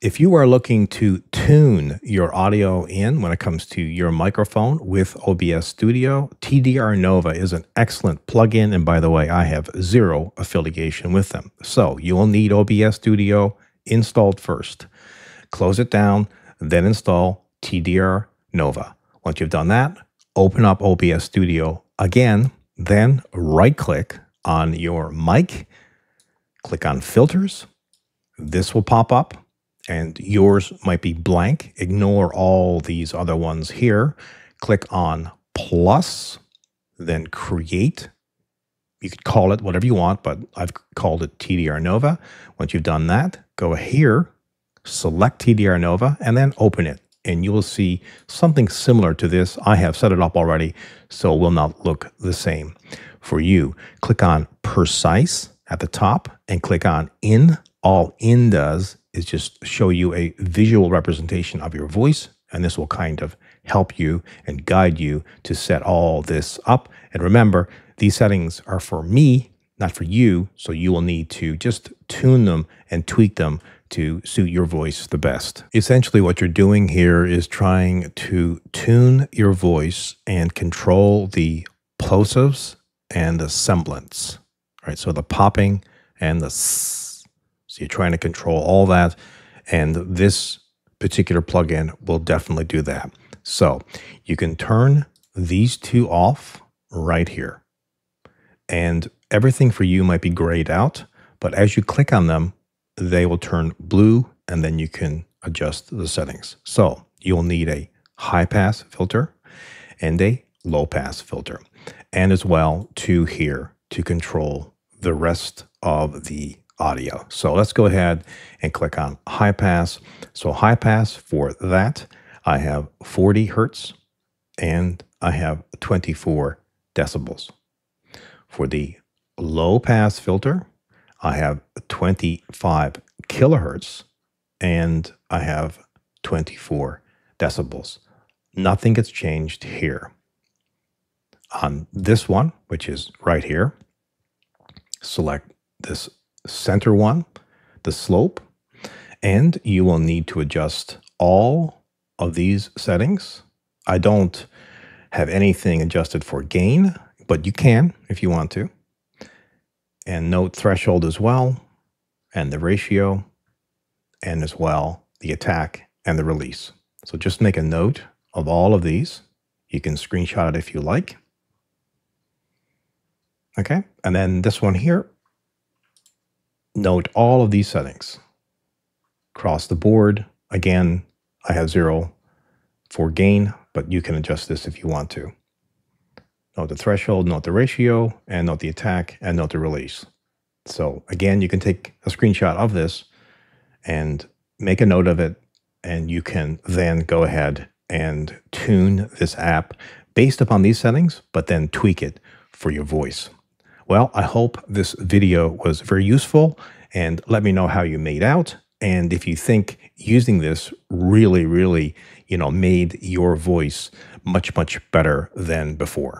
If you are looking to tune your audio in when it comes to your microphone with OBS Studio, TDR Nova is an excellent plugin. And by the way, I have zero affiliation with them. So you will need OBS Studio installed first. Close it down, then install TDR Nova. Once you've done that, open up OBS Studio again, then right click on your mic, click on filters. This will pop up and yours might be blank. Ignore all these other ones here. Click on plus, then create. You could call it whatever you want, but I've called it TDR Nova. Once you've done that, go here, select TDR Nova, and then open it. And you will see something similar to this. I have set it up already, so it will not look the same for you. Click on Precise at the top and click on In. All In does is just show you a visual representation of your voice, and this will kind of help you and guide you to set all this up. And remember, these settings are for me, not for you, so you will need to just tune them and tweak them to suit your voice the best. Essentially, what you're doing here is trying to tune your voice and control the plosives and the sibilance, right? So the popping and the so you're trying to control all that. And this particular plugin will definitely do that. So you can turn these two off right here. And everything for you might be grayed out, but as you click on them, they will turn blue and then you can adjust the settings. So you'll need a high pass filter and a low pass filter, and as well two here to control the rest of the audio. So let's go ahead and click on high pass. So high pass for that, I have 40 hertz and I have 24 decibels. For the low pass filter, I have 25 kilohertz and I have 24 decibels. Nothing gets changed here. On this one, which is right here, select this center one, the slope, and you will need to adjust all of these settings. I don't have anything adjusted for gain, but you can if you want to. And note threshold as well, and the ratio, and as well the attack and the release. So just make a note of all of these. You can screenshot it if you like. Okay, and then this one here, note all of these settings. Across the board, again, I have zero for gain, but you can adjust this if you want to. Note the threshold, note the ratio, and note the attack, and note the release. So again, you can take a screenshot of this and make a note of it, and you can then go ahead and tune this app based upon these settings, but then tweak it for your voice. Well, I hope this video was very useful and let me know how you made out. And if you think using this really, really, you know, made your voice much, much better than before.